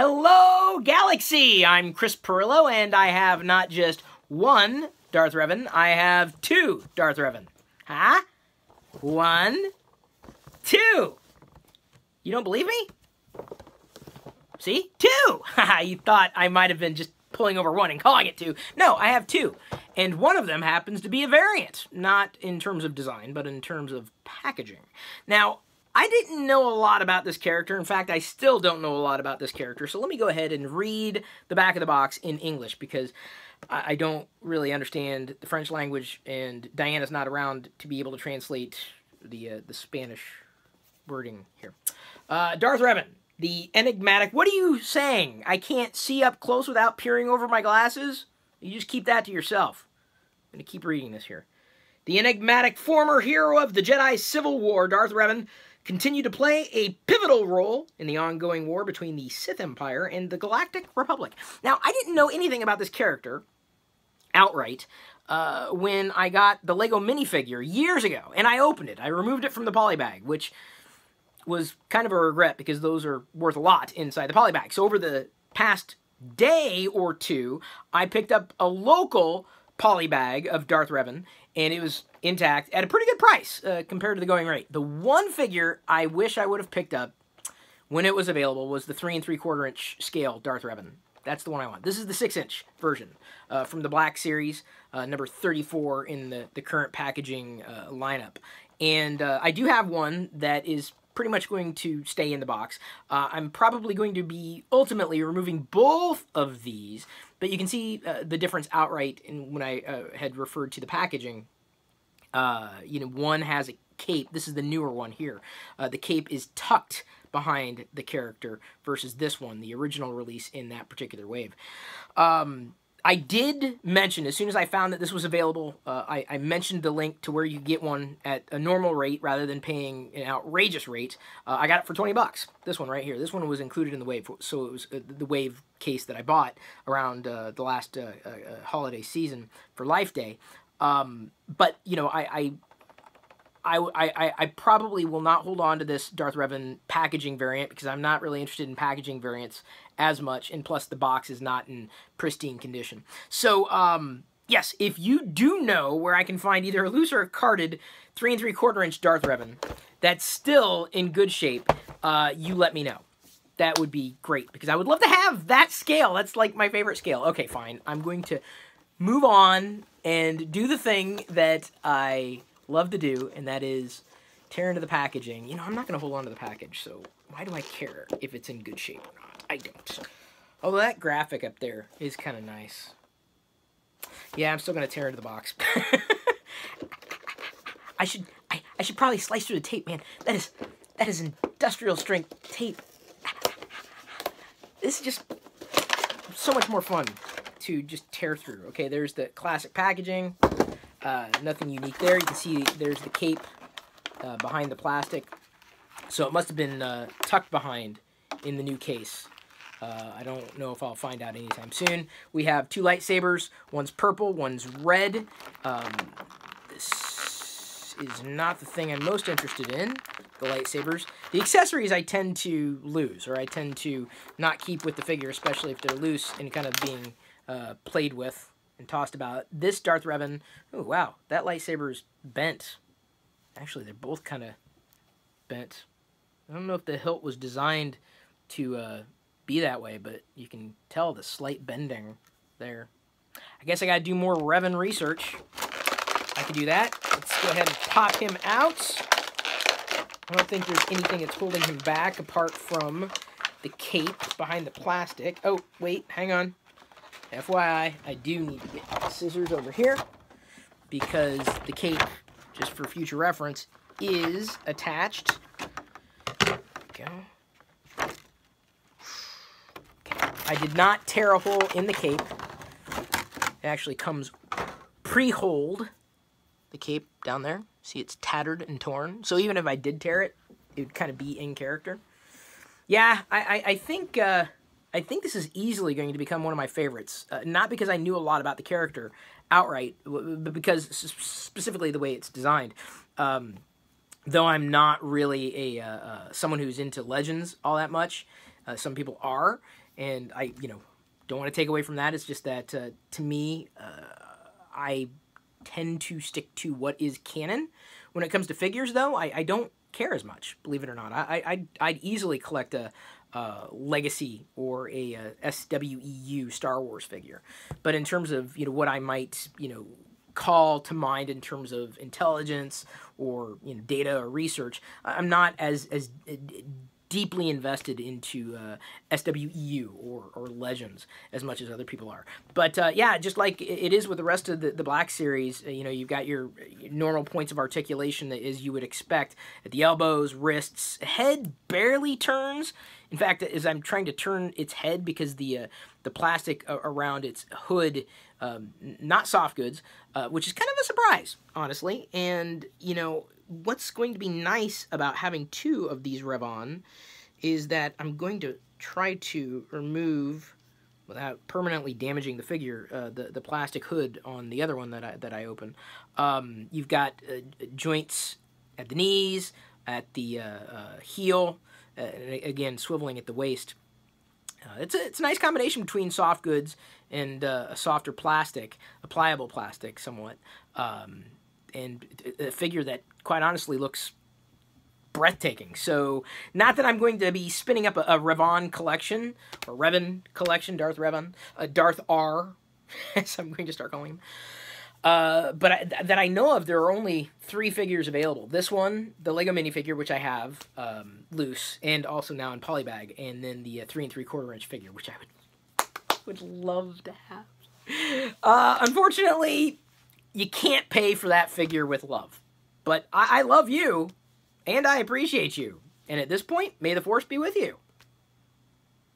Hello, Galaxy! I'm Chris Pirillo, and I have not just one Darth Revan, I have two Darth Revan. Huh? One, two. You don't believe me? See? Two! you thought I might have been just pulling over one and calling it two. No, I have two. And one of them happens to be a variant, not in terms of design, but in terms of packaging. Now, I didn't know a lot about this character. In fact, I still don't know a lot about this character. So let me go ahead and read the back of the box in English because I don't really understand the French language, and Diana's not around to be able to translate the uh, the Spanish wording here. Uh, Darth Revan, the enigmatic. What are you saying? I can't see up close without peering over my glasses. You just keep that to yourself. I'm gonna keep reading this here. The enigmatic former hero of the Jedi Civil War, Darth Revan, continued to play a pivotal role in the ongoing war between the Sith Empire and the Galactic Republic. Now, I didn't know anything about this character outright uh, when I got the Lego minifigure years ago, and I opened it. I removed it from the polybag, which was kind of a regret because those are worth a lot inside the polybag. So over the past day or two, I picked up a local polybag of Darth Revan, and it was intact at a pretty good price uh, compared to the going rate. The one figure I wish I would have picked up when it was available was the three and three quarter inch scale Darth Revan. That's the one I want. This is the six inch version uh, from the Black Series, uh, number 34 in the, the current packaging uh, lineup. And uh, I do have one that is pretty much going to stay in the box. Uh, I'm probably going to be ultimately removing both of these, but you can see uh, the difference outright in when I had referred to the packaging uh, you know, one has a cape. This is the newer one here. Uh, the cape is tucked behind the character versus this one, the original release in that particular wave. Um, I did mention, as soon as I found that this was available, uh, I, I, mentioned the link to where you get one at a normal rate rather than paying an outrageous rate. Uh, I got it for 20 bucks. This one right here. This one was included in the wave, so it was uh, the wave case that I bought around uh, the last uh, holiday season for Life Day. Um, but you know, I, I I, I, I probably will not hold on to this Darth Revan packaging variant because I'm not really interested in packaging variants as much, and plus the box is not in pristine condition. So, um, yes, if you do know where I can find either a loose or a carded three and three quarter inch Darth Revan that's still in good shape, uh, you let me know. That would be great because I would love to have that scale. That's like my favorite scale. Okay, fine. I'm going to move on and do the thing that I love to do, and that is tear into the packaging. You know, I'm not going to hold on to the package, so why do I care if it's in good shape or not? I don't. Although that graphic up there is kind of nice. Yeah, I'm still going to tear into the box. I should I, I should probably slice through the tape, man. That is that is industrial strength tape. This is just so much more fun to just tear through. Okay, there's the classic packaging. Uh, nothing unique there. You can see there's the cape uh, behind the plastic. So it must have been uh, tucked behind in the new case. Uh, I don't know if I'll find out anytime soon. We have two lightsabers. One's purple, one's red. Um, this is not the thing I'm most interested in, the lightsabers. The accessories I tend to lose, or I tend to not keep with the figure, especially if they're loose and kind of being uh, played with and tossed about. This Darth Revan, oh wow, that lightsaber is bent. Actually, they're both kind of bent. I don't know if the hilt was designed to uh, be that way, but you can tell the slight bending there. I guess I gotta do more Revan research. I can do that. Let's go ahead and pop him out. I don't think there's anything that's holding him back apart from the cape behind the plastic. Oh, wait, hang on. FYI, I do need to get scissors over here because the cape, just for future reference, is attached. Go. Okay. I did not tear a hole in the cape. It actually comes pre-holed, the cape down there. See, it's tattered and torn. So even if I did tear it, it would kind of be in character. Yeah, I, I, I think... Uh, I think this is easily going to become one of my favorites. Uh, not because I knew a lot about the character outright, but because specifically the way it's designed. Um, though I'm not really a uh, uh, someone who's into Legends all that much, Uh, some people are, and I, you know, don't want to take away from that. It's just that uh, to me, uh, I tend to stick to what is canon. When it comes to figures, though, I, I don't care as much, believe it or not. I, I, I'd easily collect a, Legacy or a, a SWEU Star Wars figure. But in terms of you know what I might you know call to mind in terms of intelligence or you know data or research, I'm not as as deeply invested into uh, SWEU or, or Legends as much as other people are. But uh, yeah, just like it is with the rest of the, the Black Series, uh, you know, you've got your normal points of articulation that is you would expect at the elbows, wrists, head barely turns. In fact, as I'm trying to turn its head because the uh, the plastic around its hood, um, not soft goods, uh, which is kind of a surprise, honestly. And you know, what's going to be nice about having two of these Revon is that I'm going to try to remove without permanently damaging the figure, uh, the the plastic hood on the other one that I that I open. Um, you've got uh, joints at the knees, at the uh, uh heel, uh, again swiveling at the waist. Uh, it's a it's a nice combination between soft goods and a softer plastic, a pliable plastic, somewhat. Um, and a figure that, quite honestly, looks breathtaking. So, not that I'm going to be spinning up a, a Revon collection, or Revan collection, Darth Revan, a Darth R, as I'm going to start calling him. Uh, but I, that I know of, there are only three figures available. This one, the Lego minifigure, which I have um, loose, and also now in polybag, and then the uh, three and three quarter inch figure, which I would would love to have. Uh, unfortunately, you can't pay for that figure with love. But I, I love you, and I appreciate you. And at this point, may the force be with you.